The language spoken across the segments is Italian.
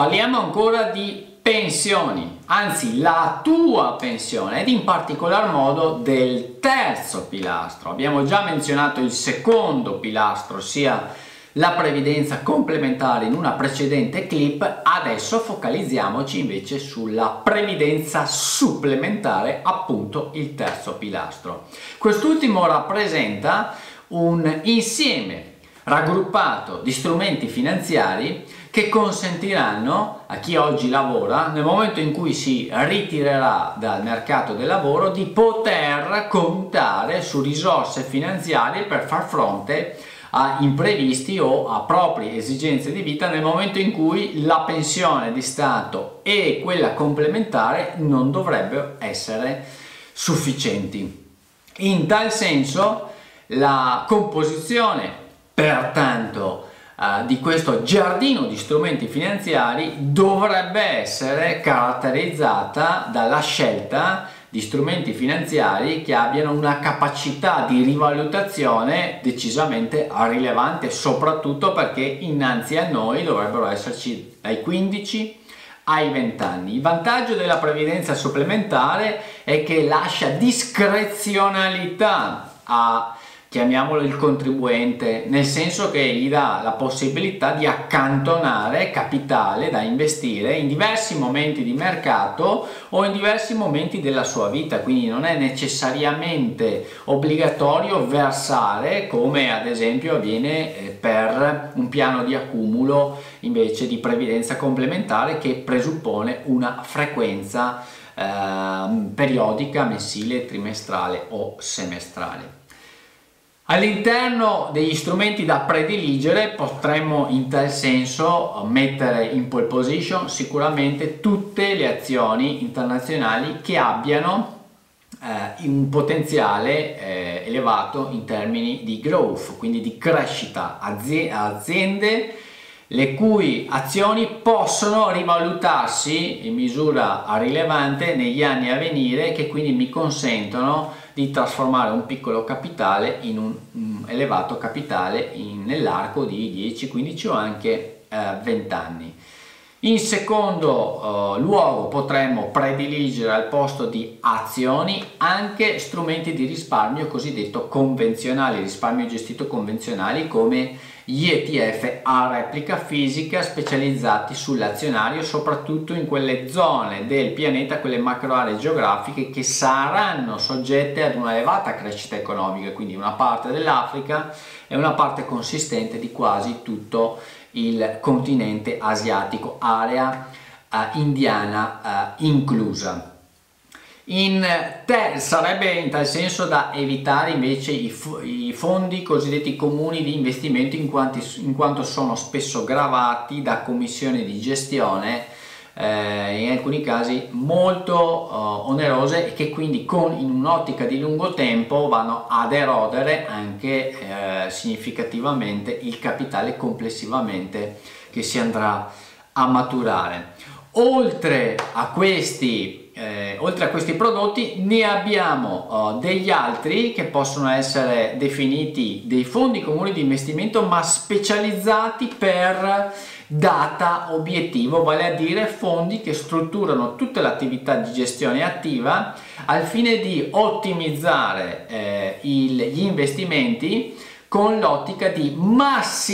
Parliamo ancora di pensioni, anzi la tua pensione ed in particolar modo del terzo pilastro. Abbiamo già menzionato il secondo pilastro, ossia la previdenza complementare in una precedente clip, adesso focalizziamoci invece sulla previdenza supplementare, appunto il terzo pilastro. Quest'ultimo rappresenta un insieme raggruppato di strumenti finanziari che consentiranno a chi oggi lavora, nel momento in cui si ritirerà dal mercato del lavoro, di poter contare su risorse finanziarie per far fronte a imprevisti o a proprie esigenze di vita nel momento in cui la pensione di Stato e quella complementare non dovrebbero essere sufficienti. In tal senso la composizione pertanto uh, di questo giardino di strumenti finanziari dovrebbe essere caratterizzata dalla scelta di strumenti finanziari che abbiano una capacità di rivalutazione decisamente rilevante, soprattutto perché innanzi a noi dovrebbero esserci dai 15 ai 20 anni. Il vantaggio della previdenza supplementare è che lascia discrezionalità a chiamiamolo il contribuente, nel senso che gli dà la possibilità di accantonare capitale da investire in diversi momenti di mercato o in diversi momenti della sua vita, quindi non è necessariamente obbligatorio versare come ad esempio avviene eh, per un piano di accumulo invece di previdenza complementare che presuppone una frequenza eh, periodica, mensile, trimestrale o semestrale. All'interno degli strumenti da prediligere potremmo in tal senso mettere in pole position sicuramente tutte le azioni internazionali che abbiano eh, un potenziale eh, elevato in termini di growth, quindi di crescita, aziende le cui azioni possono rivalutarsi in misura rilevante negli anni a venire che quindi mi consentono di trasformare un piccolo capitale in un, un elevato capitale nell'arco di 10, 15 o anche eh, 20 anni. In secondo eh, luogo potremmo prediligere al posto di azioni anche strumenti di risparmio cosiddetto convenzionali, risparmio gestito convenzionali come gli ETF a replica fisica specializzati sull'azionario soprattutto in quelle zone del pianeta, quelle macro aree geografiche che saranno soggette ad una elevata crescita economica, quindi una parte dell'Africa e una parte consistente di quasi tutto il continente asiatico, area uh, indiana uh, inclusa. In sarebbe in tal senso da evitare invece i, i fondi cosiddetti comuni di investimento in, quanti, in, quanto sono spesso gravati da commissioni di gestione eh, in alcuni casi molto eh, onerose e che quindi con, in un'ottica di lungo tempo vanno ad erodere anche eh, significativamente il capitale complessivamente che si andrà a maturare. Oltre a questi eh, oltre a questi prodotti ne abbiamo uh, degli altri che possono essere definiti dei fondi comuni di investimento ma specializzati per data obiettivo, vale a dire fondi che strutturano tutta l'attività di gestione attiva al fine di ottimizzare eh, il, gli investimenti con l'ottica di massimizzare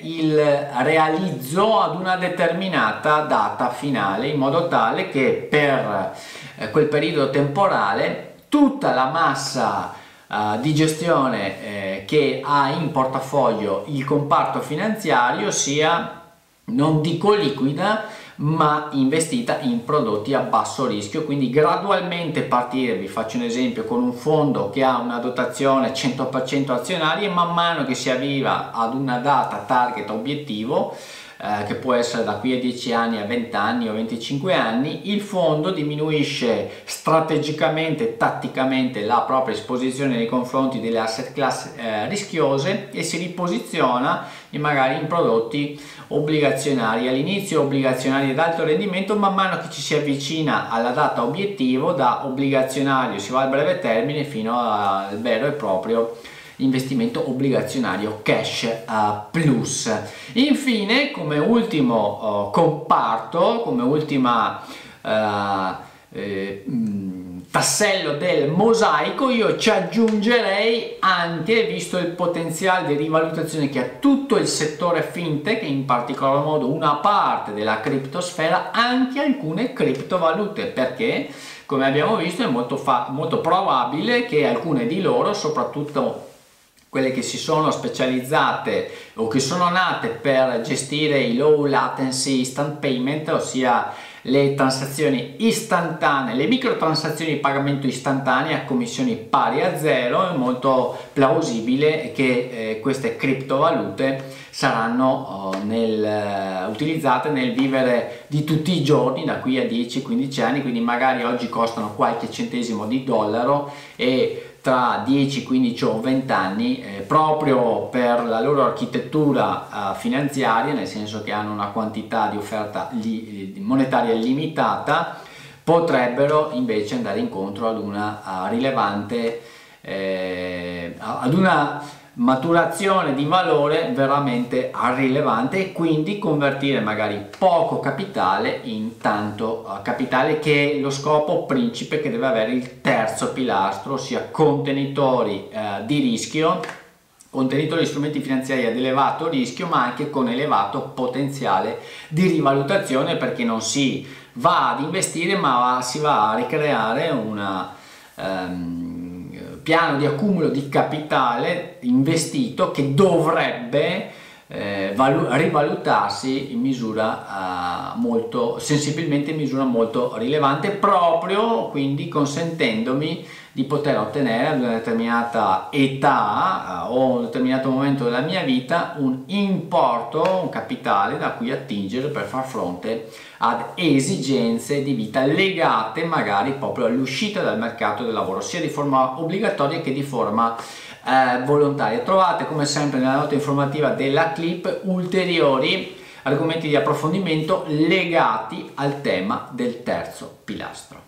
il realizzo ad una determinata data finale in modo tale che per eh, quel periodo temporale tutta la massa uh, di gestione eh, che ha in portafoglio il comparto finanziario sia non dico liquida ma investita in prodotti a basso rischio. Quindi gradualmente partire vi faccio un esempio con un fondo che ha una dotazione 100% azionaria e man mano che si arriva ad una data target obiettivo eh, che può essere da qui a 10 anni a 20 anni o 25 anni, il fondo diminuisce strategicamente, tatticamente la propria esposizione nei confronti delle asset class eh, rischiose e si riposiziona in magari in prodotti obbligazionari. All'inizio obbligazionari ad alto rendimento man mano che ci si avvicina alla data obiettivo da obbligazionario si va al breve termine fino al vero e proprio investimento obbligazionario cash uh, plus. Infine, come ultimo uh, comparto, come ultima uh, eh, tassello del mosaico, io ci aggiungerei anche, visto il potenziale di rivalutazione che ha tutto il settore fintech, in particolar modo una parte della criptosfera, anche alcune criptovalute, perché come abbiamo visto è molto, molto probabile che alcune di loro, soprattutto quelle che si sono specializzate o che sono nate per gestire i low latency instant payment, ossia le transazioni istantanee, le microtransazioni di pagamento istantanee a commissioni pari a zero, è molto plausibile che eh, queste criptovalute saranno oh, nel, uh, utilizzate nel vivere di tutti i giorni da qui a 10-15 anni, quindi magari oggi costano qualche centesimo di dollaro e tra 10, 15 o 20 anni eh, proprio per la loro architettura eh, finanziaria, nel senso che hanno una quantità di offerta li, monetaria limitata, potrebbero invece andare incontro ad una rilevante eh, ad una maturazione di valore veramente rilevante e quindi convertire magari poco capitale in tanto uh, capitale che è lo scopo principe che deve avere il terzo pilastro ossia contenitori uh, di rischio contenitori di strumenti finanziari ad elevato rischio ma anche con elevato potenziale di rivalutazione perché non si va ad investire ma si va a ricreare una um, piano di accumulo di capitale investito che dovrebbe eh, rivalutarsi in misura uh, molto sensibilmente in misura molto rilevante proprio quindi consentendomi di poter ottenere ad una determinata età uh, o un determinato momento della mia vita un importo, un capitale da cui attingere per far fronte ad esigenze di vita legate magari proprio all'uscita dal mercato del lavoro sia di forma obbligatoria che di forma eh, volontaria. Trovate come sempre nella nota informativa della clip ulteriori argomenti di approfondimento legati al tema del terzo pilastro.